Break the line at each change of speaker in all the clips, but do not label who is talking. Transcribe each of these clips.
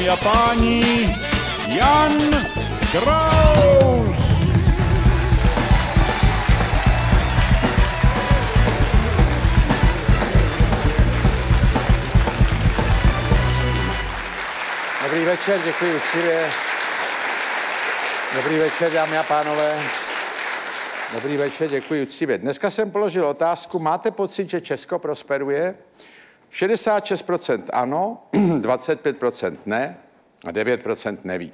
Dámy a páni, Jan Kraus!
Dobrý večer, děkuji určitě. Dobrý večer, dámy a pánové. Dobrý večer, děkuji uctivě. Dneska jsem položil otázku, máte pocit, že Česko prosperuje? 66% ano, 25% ne a 9% neví.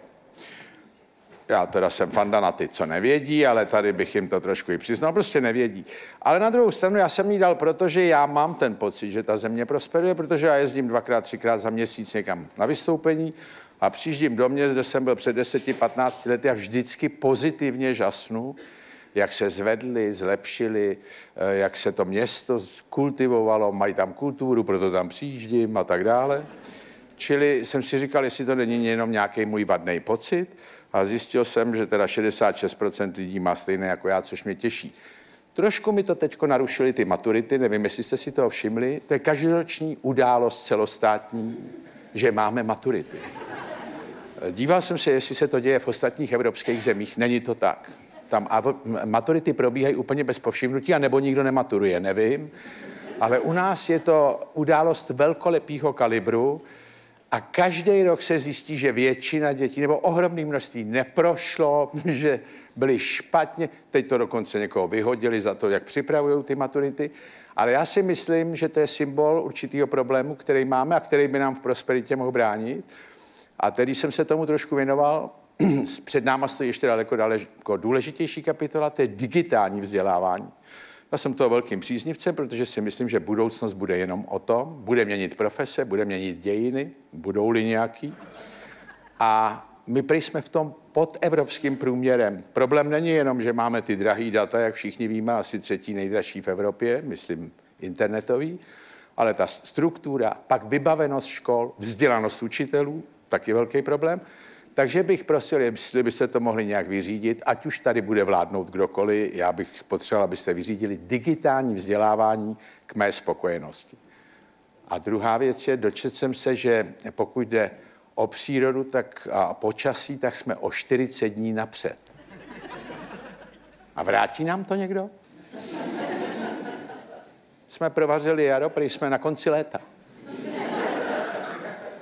Já teda jsem fanda na ty, co nevědí, ale tady bych jim to trošku i přiznal, prostě nevědí. Ale na druhou stranu já jsem jí dal, protože já mám ten pocit, že ta země prosperuje, protože já jezdím dvakrát, třikrát za měsíc někam na vystoupení a přijíždím do měst, kde jsem byl před 10-15 lety a vždycky pozitivně žasnu, jak se zvedli, zlepšili, eh, jak se to město kultivovalo, mají tam kulturu, proto tam přijíždím a tak dále. Čili jsem si říkal, jestli to není jenom nějaký můj vadný pocit a zjistil jsem, že teda 66% lidí má stejné jako já, což mě těší. Trošku mi to teď narušily ty maturity, nevím, jestli jste si toho všimli. To je každoroční událost celostátní, že máme maturity. Díval jsem se, jestli se to děje v ostatních evropských zemích. Není to tak. Tam maturity probíhají úplně bez povšimnutí, anebo nikdo nematuruje, nevím. Ale u nás je to událost velkolepého kalibru a každý rok se zjistí, že většina dětí nebo ohromné množství neprošlo, že byli špatně. Teď to dokonce někoho vyhodili za to, jak připravují ty maturity. Ale já si myslím, že to je symbol určitého problému, který máme a který by nám v prosperitě mohl bránit. A tedy jsem se tomu trošku věnoval. Před náma stojí ještě daleko, daleko důležitější kapitola, to je digitální vzdělávání. Já jsem toho velkým příznivcem, protože si myslím, že budoucnost bude jenom o tom. Bude měnit profese, bude měnit dějiny, budou-li nějaký. A my prý jsme v tom pod evropským průměrem. Problém není jenom, že máme ty drahý data, jak všichni víme, asi třetí nejdražší v Evropě, myslím internetový, ale ta struktura, pak vybavenost škol, vzdělanost učitelů, taky velký problém. Takže bych prosil, jestli byste to mohli nějak vyřídit, ať už tady bude vládnout kdokoliv, já bych potřeboval, abyste vyřídili digitální vzdělávání k mé spokojenosti. A druhá věc je, dočet jsem se, že pokud jde o přírodu tak a počasí, tak jsme o 40 dní napřed. A vrátí nám to někdo? Jsme provařili jaro, prý jsme na konci léta.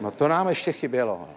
No to nám ještě chybělo.